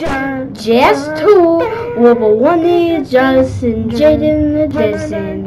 Just two, with a one knee Justin, Jaden, Jason.